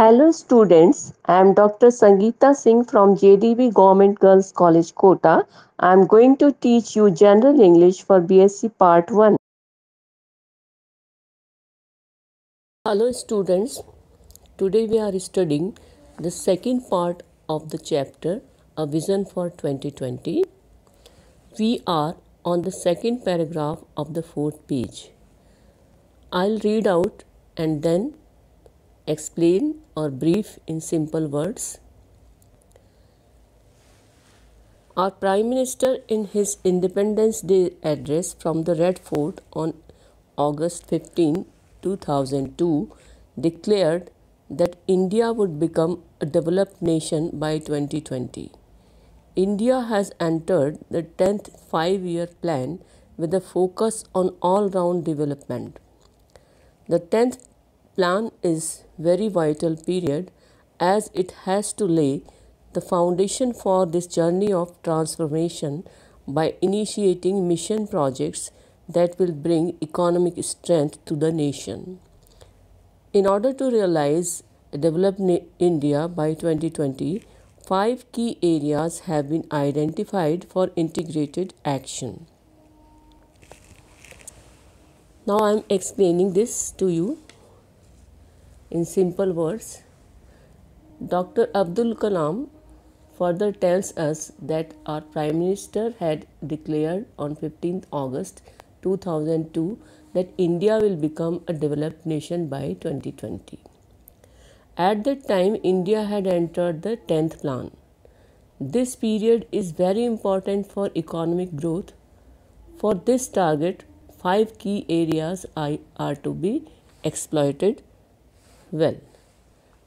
Hello students, I am Dr. Sangeeta Singh from JDB Government Girls College Kota. I am going to teach you General English for BSc Part 1. Hello students, today we are studying the second part of the chapter A Vision for 2020. We are on the second paragraph of the fourth page. I'll read out and then explain or brief in simple words. Our Prime Minister, in his Independence Day address from the Red Fort on August 15, 2002, declared that India would become a developed nation by 2020. India has entered the 10th five year plan with a focus on all round development. The 10th plan is very vital period as it has to lay the foundation for this journey of transformation by initiating mission projects that will bring economic strength to the nation. In order to realize a developed India by 2020, five key areas have been identified for integrated action. Now I am explaining this to you in simple words. Dr. Abdul Kalam further tells us that our Prime Minister had declared on 15th August 2002 that India will become a developed nation by 2020. At that time, India had entered the 10th plan. This period is very important for economic growth. For this target, five key areas are to be exploited well.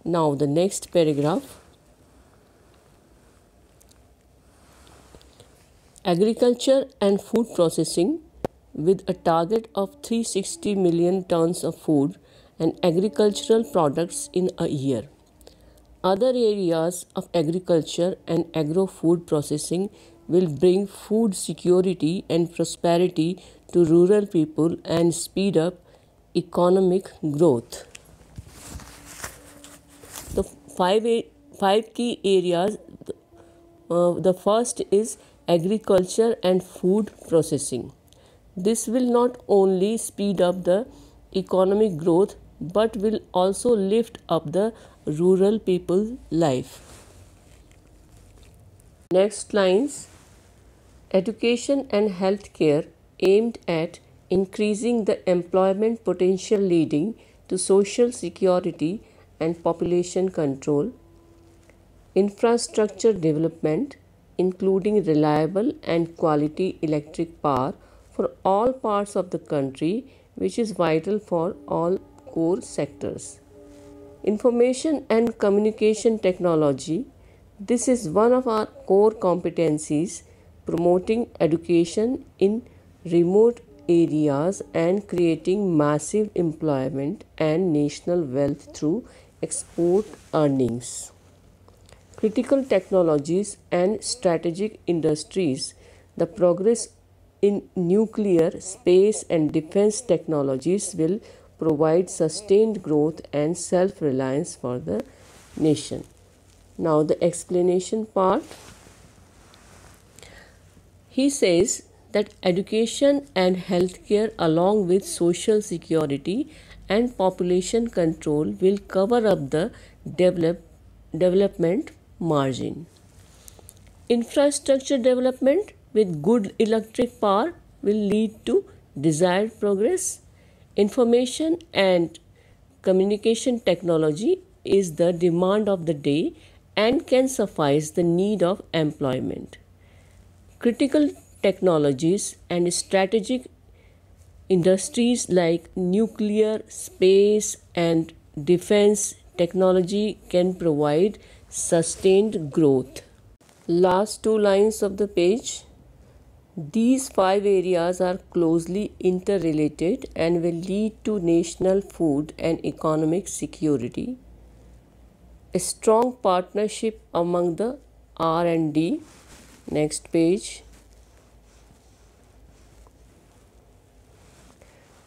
Now, the next paragraph agriculture and food processing with a target of 360 million tons of food and agricultural products in a year. Other areas of agriculture and agro food processing will bring food security and prosperity to rural people and speed up economic growth. The five, five key areas uh, the first is agriculture and food processing. This will not only speed up the economic growth but will also lift up the rural people's life. Next lines Education and healthcare aimed at increasing the employment potential leading to social security and population control. Infrastructure development including reliable and quality electric power for all parts of the country which is vital for all core sectors. Information and communication technology this is one of our core competencies promoting education in remote areas and creating massive employment and national wealth through export earnings. Critical technologies and strategic industries, the progress in nuclear, space, and defense technologies will provide sustained growth and self reliance for the nation. Now, the explanation part. He says that education and healthcare, along with social security and population control, will cover up the develop, development margin. Infrastructure development with good electric power will lead to desired progress. Information and communication technology is the demand of the day and can suffice the need of employment. Critical technologies and strategic industries like nuclear, space, and defense technology can provide sustained growth. Last two lines of the page these five areas are closely interrelated and will lead to national food and economic security. A strong partnership among the R&D. Next page.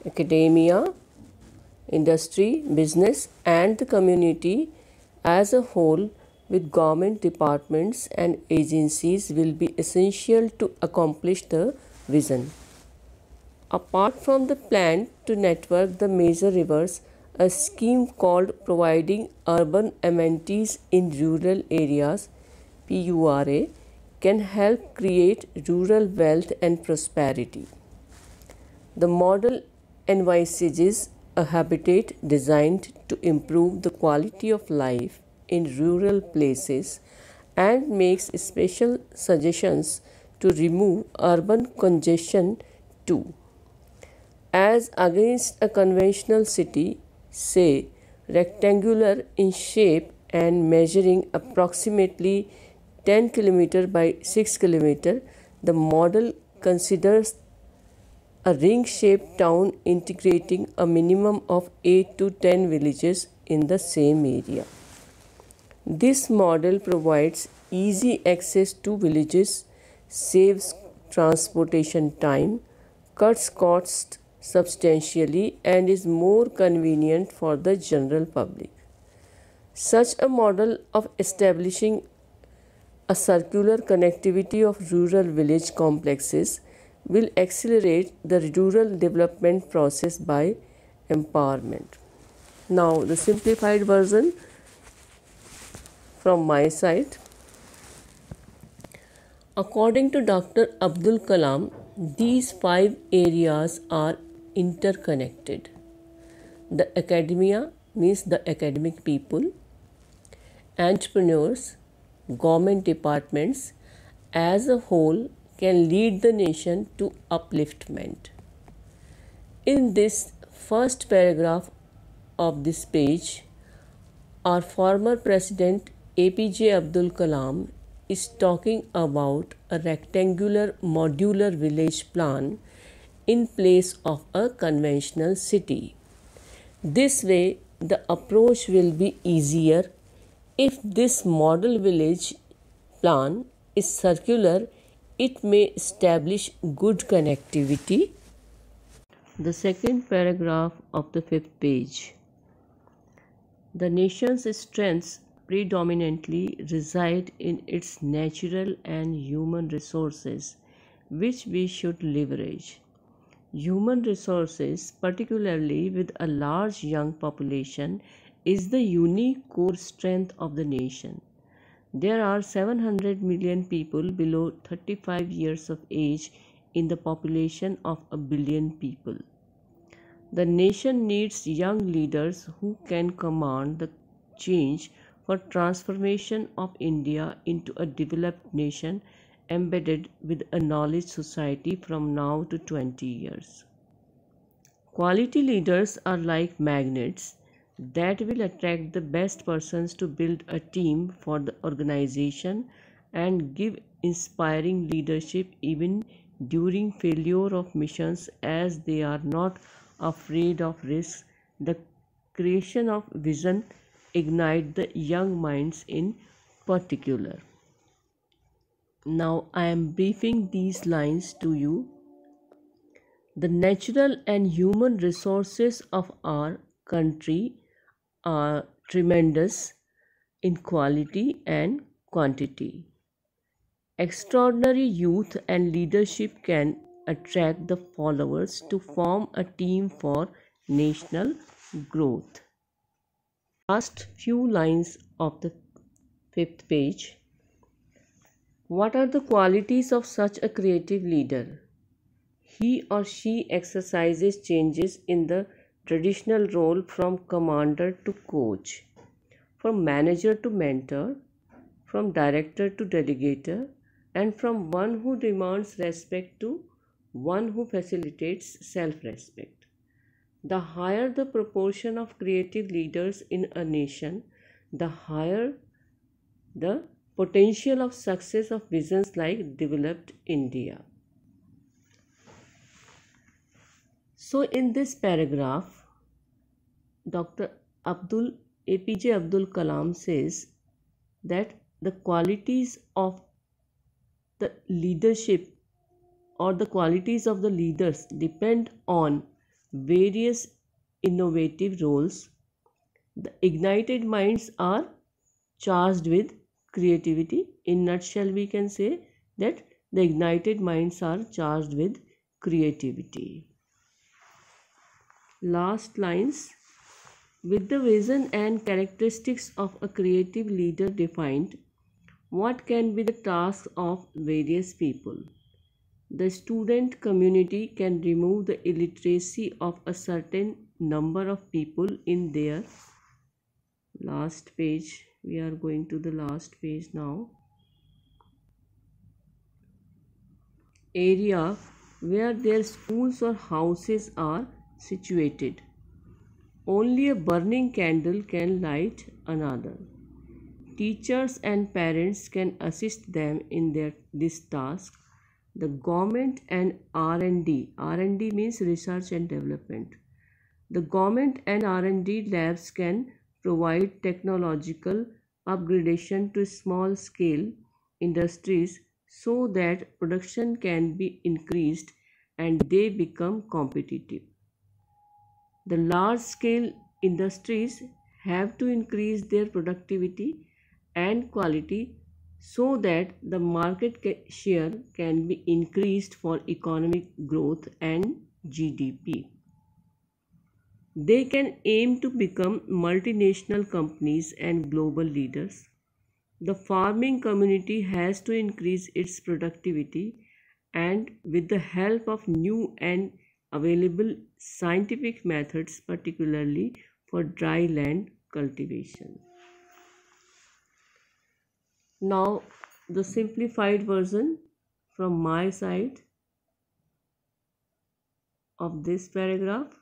Academia, industry, business and the community as a whole with government departments and agencies will be essential to accomplish the vision. Apart from the plan to network the major rivers, a scheme called Providing Urban Amenities in Rural Areas PURA can help create rural wealth and prosperity. The model envisages a habitat designed to improve the quality of life in rural places and makes special suggestions to remove urban congestion too. As against a conventional city, say rectangular in shape and measuring approximately 10 km by 6 km, the model considers a ring shaped town integrating a minimum of 8 to 10 villages in the same area. This model provides easy access to villages, saves transportation time, cuts costs substantially, and is more convenient for the general public. Such a model of establishing a circular connectivity of rural village complexes will accelerate the rural development process by empowerment. Now, the simplified version from my side. According to Dr. Abdul Kalam, these five areas are interconnected. The academia means the academic people, entrepreneurs, government departments as a whole can lead the nation to upliftment. In this first paragraph of this page, our former president APJ Abdul Kalam is talking about a rectangular modular village plan in place of a conventional city. This way, the approach will be easier if this model village plan is circular it may establish good connectivity the second paragraph of the fifth page the nation's strengths predominantly reside in its natural and human resources, which we should leverage. Human resources, particularly with a large young population, is the unique core strength of the nation. There are 700 million people below 35 years of age in the population of a billion people. The nation needs young leaders who can command the change for transformation of India into a developed nation embedded with a knowledge society from now to 20 years. Quality leaders are like magnets that will attract the best persons to build a team for the organization and give inspiring leadership even during failure of missions as they are not afraid of risks the creation of vision ignite the young minds in particular. Now I am briefing these lines to you. The natural and human resources of our country are tremendous in quality and quantity. Extraordinary youth and leadership can attract the followers to form a team for national growth last few lines of the fifth page. What are the qualities of such a creative leader? He or she exercises changes in the traditional role from commander to coach, from manager to mentor, from director to delegator, and from one who demands respect to one who facilitates self respect. The higher the proportion of creative leaders in a nation, the higher the potential of success of visions like developed India. So, in this paragraph, Dr. Abdul APJ Abdul Kalam says that the qualities of the leadership or the qualities of the leaders depend on various innovative roles. The ignited minds are charged with creativity. In nutshell, we can say that the ignited minds are charged with creativity. Last lines with the vision and characteristics of a creative leader defined, what can be the tasks of various people? The student community can remove the illiteracy of a certain number of people in their last page we are going to the last page now area where their schools or houses are situated. Only a burning candle can light another. Teachers and parents can assist them in their this task. The government and r&d r&d means research and development. The government and R&D labs can provide technological upgradation to small scale industries so that production can be increased and they become competitive. The large scale industries have to increase their productivity and quality so that the market share can be increased for economic growth and GDP. They can aim to become multinational companies and global leaders. The farming community has to increase its productivity and with the help of new and available scientific methods, particularly for dry land cultivation. Now, the simplified version from my side of this paragraph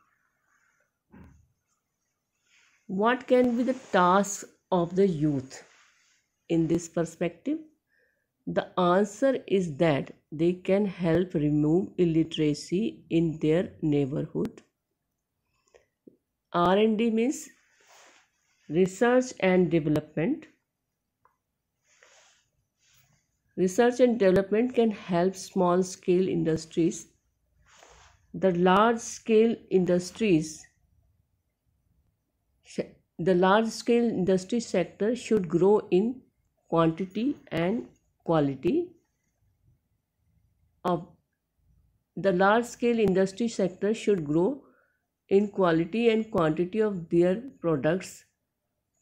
what can be the task of the youth in this perspective? The answer is that they can help remove illiteracy in their neighborhood. R&D means research and development. Research and development can help small scale industries. The large scale industries the large scale industry sector should grow in quantity and quality of the large scale industry sector should grow in quality and quantity of their products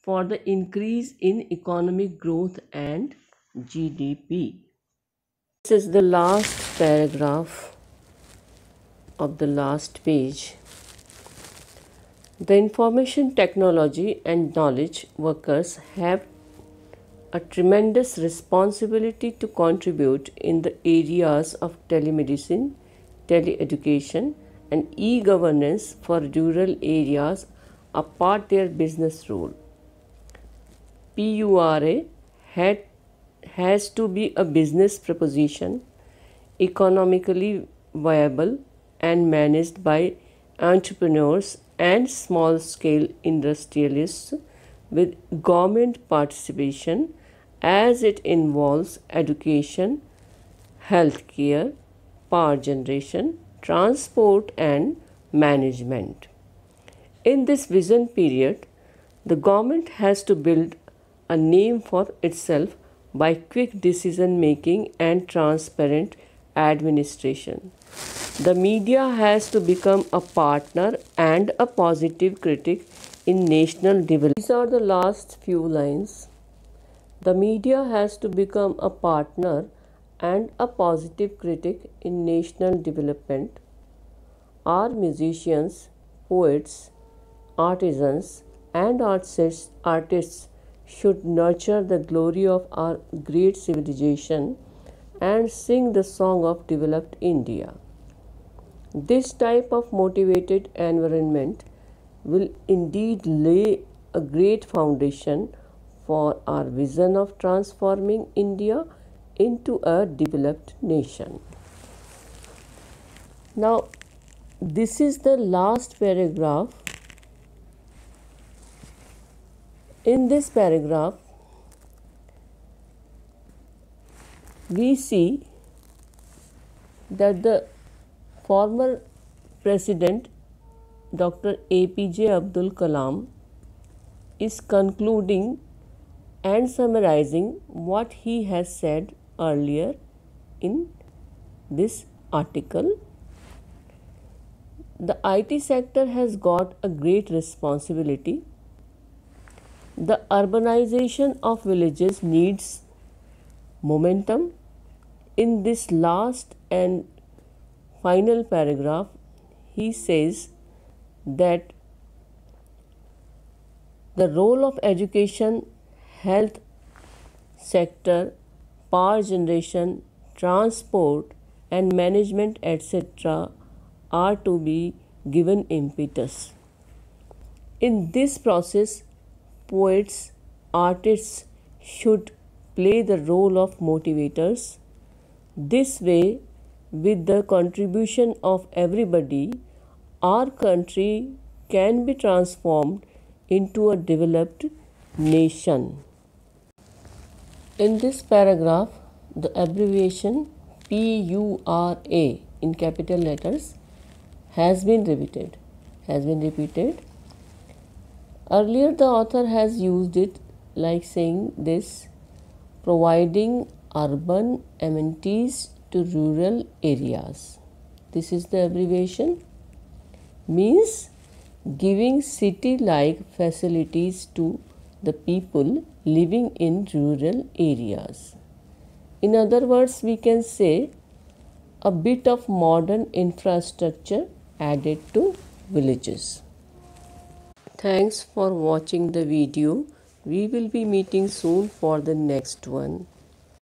for the increase in economic growth and GDP. This is the last paragraph of the last page. The information technology and knowledge workers have a tremendous responsibility to contribute in the areas of telemedicine, teleeducation, and e governance for rural areas apart their business role. PURA had, has to be a business proposition, economically viable, and managed by entrepreneurs and small scale industrialists with government participation as it involves education, healthcare, power generation, transport, and management. In this vision period, the government has to build a name for itself by quick decision making and transparent administration. The media has to become a partner and a positive critic in national development. These are the last few lines. The media has to become a partner and a positive critic in national development. Our musicians, poets, artisans, and artists, artists should nurture the glory of our great civilization and sing the song of developed India. This type of motivated environment will indeed lay a great foundation for our vision of transforming India into a developed nation. Now, this is the last paragraph. In this paragraph, we see that the former President Dr. APJ Abdul Kalam is concluding and summarizing what he has said earlier in this article. The IT sector has got a great responsibility. The urbanization of villages needs momentum. In this last and final paragraph, he says that the role of education, health sector, power generation, transport and management etc. are to be given impetus. In this process, poets, artists should play the role of motivators. This way, with the contribution of everybody, our country can be transformed into a developed nation. In this paragraph, the abbreviation PURA in capital letters has been repeated. Has been repeated. Earlier, the author has used it like saying this providing urban amenities to rural areas. This is the abbreviation means giving city like facilities to the people living in rural areas. In other words, we can say a bit of modern infrastructure added to villages. Thanks for watching the video. We will be meeting soon for the next one.